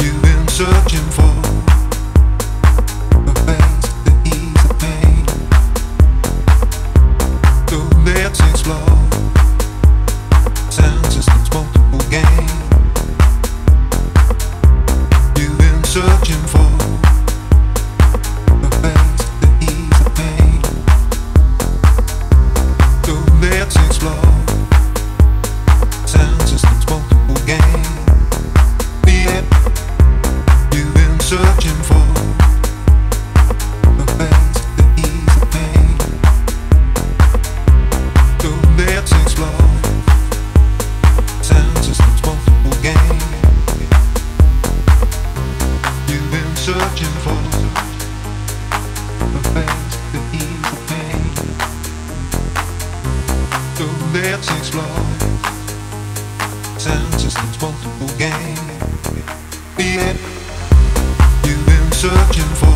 You've been searching searching for a face that ease the pain. So let's explore sound systems multiple game. Yeah. You've been searching for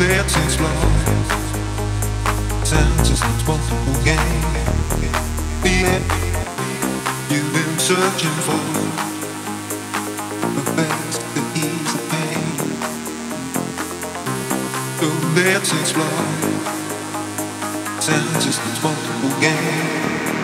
Let's explore sound systems multiple game. Yeah. You've been searching for a face that ease the pain. Let's explore sound systems multiple game.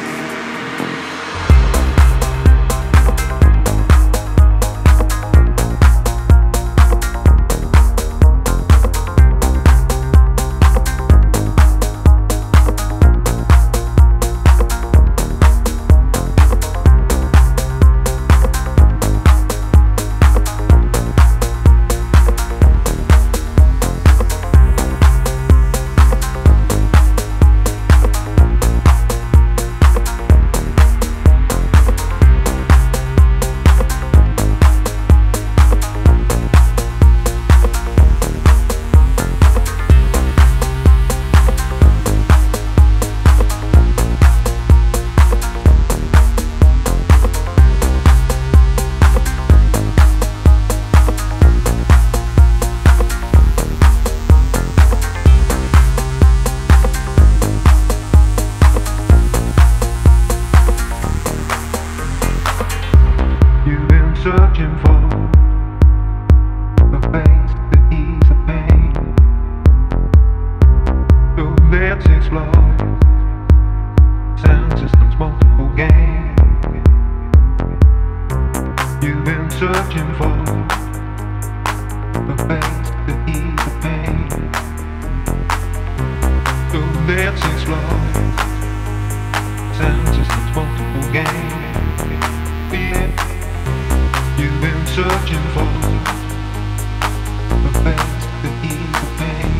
Searching for a face that ease the pain. So let's explore sound systems multiple game. You've been searching for a face that ease the pain. So let's explore sound systems multiple game. Yeah. Searching for a face that the pain.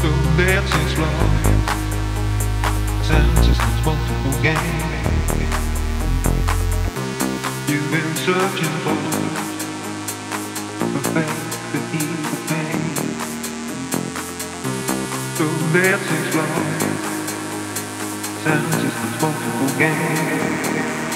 So let's explore systems multiple game. You've been searching for a faith to ease the pain. So let's explore. A multiple game.